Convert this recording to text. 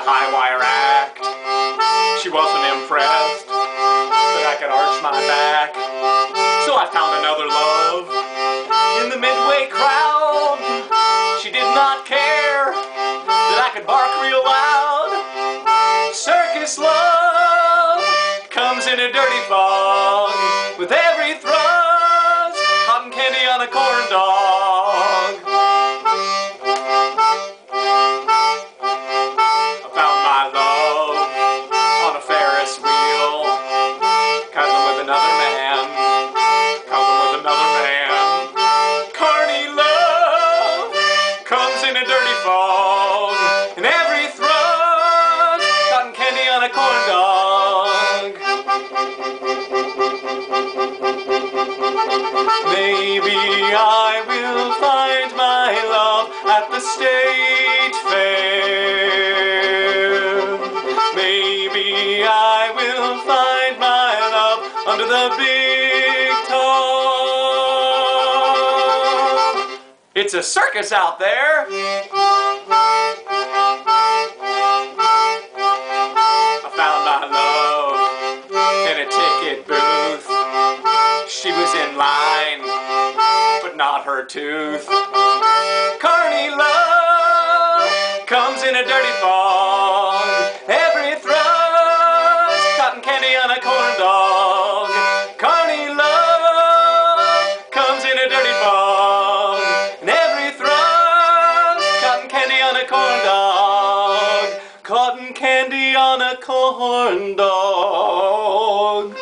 high wire act. She wasn't impressed that I could arch my back. So I found another love in the midway crowd. She did not care that I could bark real loud. Circus love comes in a dirty fog with every in fog, and every thrust, cotton candy on a corn dog. Maybe I will find my love at the state fair. Maybe I will find my love under the big top. It's a circus out there. Ticket booth. She was in line, but not her tooth. Carny love comes in a dirty fog. Every thrust, cotton candy on a corn dog. Carny love comes in a dirty fog. And every thrust, cotton candy on a corn candy on a corn dog.